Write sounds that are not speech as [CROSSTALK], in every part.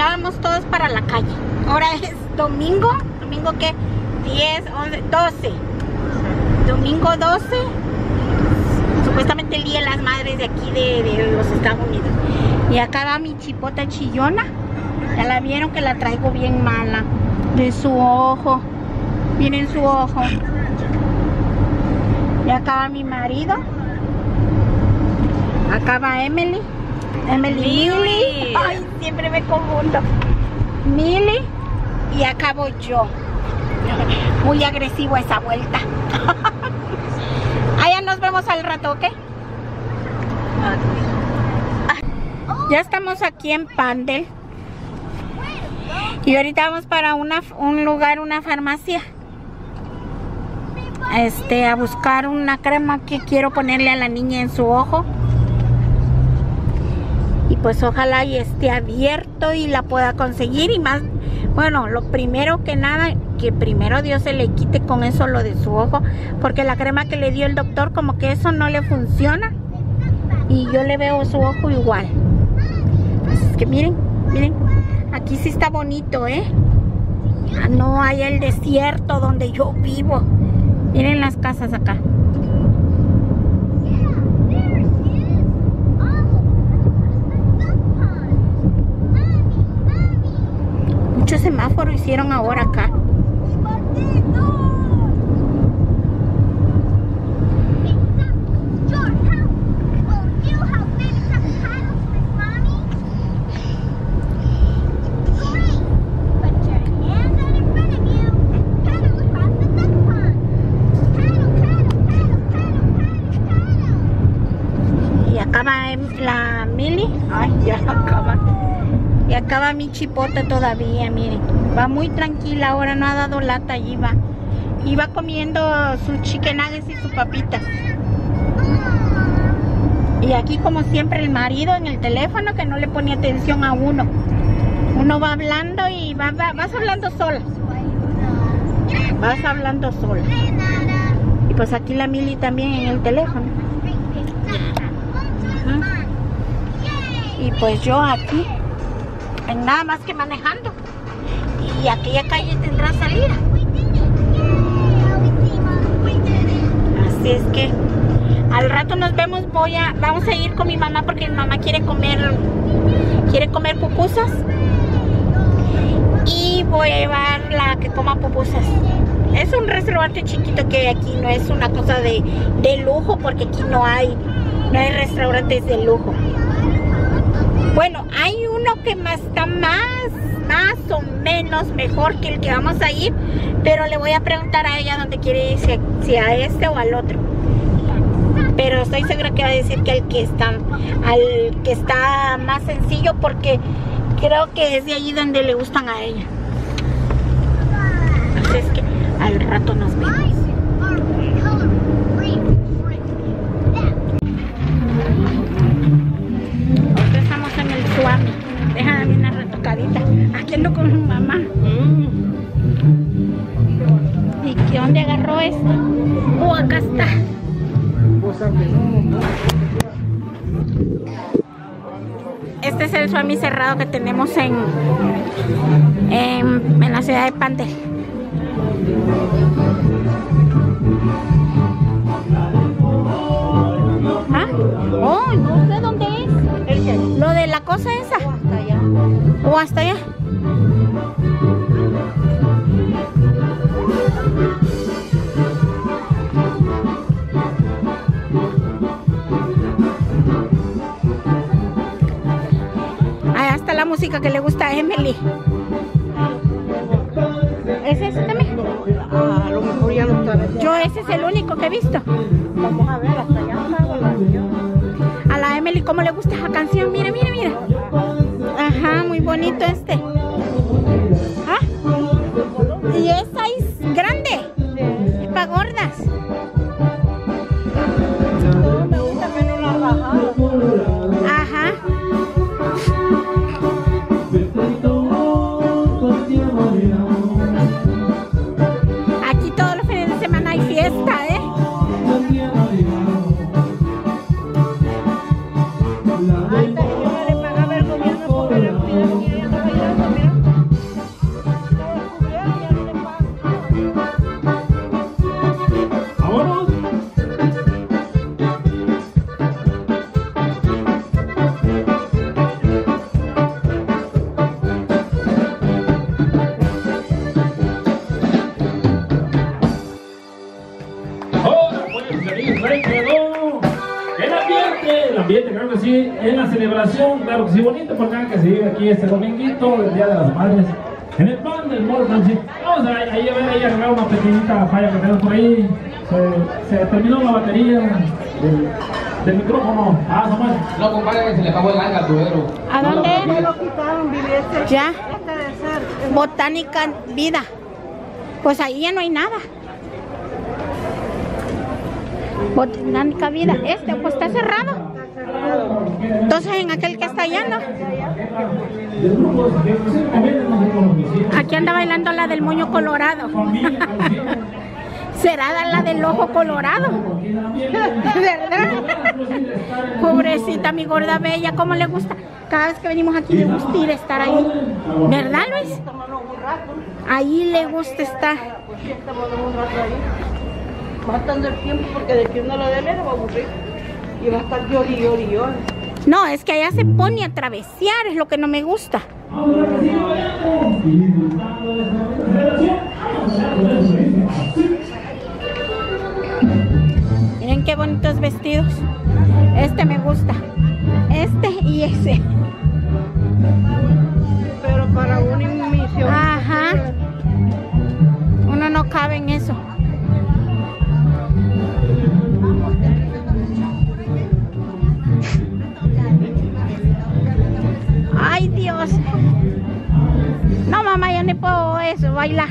vamos todos para la calle. Ahora es domingo, domingo que 10, 11, 12. Domingo 12. Supuestamente el las madres de aquí de, de los Estados Unidos. Y acá va mi chipota chillona. Ya la vieron que la traigo bien mala. De su ojo. Miren su ojo. Y acá va mi marido. Acá va Emily. Emily Millie. Ay, siempre me confundo. Millie. Y acabo yo. Muy agresivo esa vuelta. [LAUGHS] Allá nos vemos al rato, ¿ok? Ya estamos aquí en Pandel. Y ahorita vamos para una, un lugar, una farmacia. Este, a buscar una crema que quiero ponerle a la niña en su ojo. Y pues ojalá y esté abierto y la pueda conseguir. Y más, bueno, lo primero que nada, que primero Dios se le quite con eso lo de su ojo. Porque la crema que le dio el doctor, como que eso no le funciona. Y yo le veo su ojo igual. Es que miren, miren, aquí sí está bonito, ¿eh? No hay el desierto donde yo vivo. Miren las casas acá. Semáforo hicieron ahora acá. Acaba la Mili. Ay, ya acaba. Y acaba mi chipota todavía, miren. Va muy tranquila ahora, no ha dado lata y va. Y va comiendo sus chicken nuggets y sus papitas. Y aquí como siempre el marido en el teléfono que no le pone atención a uno. Uno va hablando y va, va- vas hablando sola. Vas hablando sola. Y pues aquí la Mili también en el teléfono. Y pues yo aquí, en nada más que manejando. Y aquella calle tendrá salida. Así es que al rato nos vemos, voy a, vamos a ir con mi mamá porque mi mamá quiere comer, quiere comer pupusas. Y voy a llevarla a que coma pupusas. Es un restaurante chiquito que aquí no es una cosa de, de lujo porque aquí no hay, no hay restaurantes de lujo. Bueno, hay uno que más está más, más o menos mejor que el que vamos a ir, pero le voy a preguntar a ella dónde quiere ir, si, si a este o al otro. Pero estoy segura que va a decir que el que está, al que está más sencillo, porque creo que es de allí donde le gustan a ella. Así es que al rato nos vemos. Ando con mi mamá. ¿Y qué dónde agarró esto? Oh, acá está. Este es el Suami cerrado que tenemos en, en, en la ciudad de Pandel. ¿Ah? Oh, no sé dónde es. Lo de la cosa esa. O hasta allá. Ahí está la música que le gusta a Emily. ¿Es ese también? A lo mejor ya no está. Yo ese es el único que he visto. Vamos a ver, hasta allá A la Emily, ¿cómo le gusta esa canción? Mira, mira, mira. Bonito este. Celebración, claro que sí, bonito porque que se vive aquí este dominguito, el Día de las Madres. En el pan del Mall Francis. Vamos a, ahí a ver, ahí arreglar una pequeñita falla que tenemos por ahí. Se, se terminó la batería del, del micrófono. Ah, Samuel. No, compadre, se le acabó el aire al tubero. ¿A dónde? Me lo quitaron, billete. Ya. Este. Botánica Vida. Pues ahí ya no hay nada. Botánica Vida. Este pues está cerrado. Entonces en aquel que está ¿no? Aquí anda bailando la del moño colorado. [LAUGHS] Será la del ojo colorado. [LAUGHS] Pobrecita, mi gorda bella, ¿cómo le gusta? Cada vez que venimos aquí le gusta ir a estar ahí. ¿Verdad, Luis? Ahí le gusta estar. Matando el tiempo porque de que uno va a aburrir. Y va a estar llori, llori, llori. No, es que allá se pone a travesear, es lo que no me gusta. Miren qué bonitos vestidos. Este me gusta. Este y ese. No, mamá, yo no puedo eso, bailar.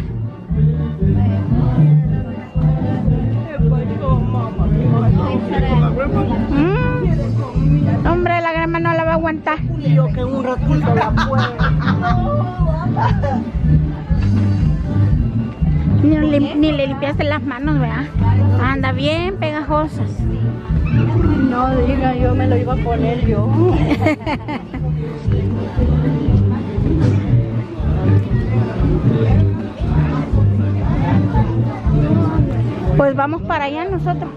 Mm. Hombre, la grama no la va a aguantar. Yo que en un ratito la puedo. Ni, lim- ni le limpiaste las manos, ¿verdad? Anda bien pegajosas. No diga, yo me lo iba a poner yo. [LAUGHS] Pues vamos para allá nosotros.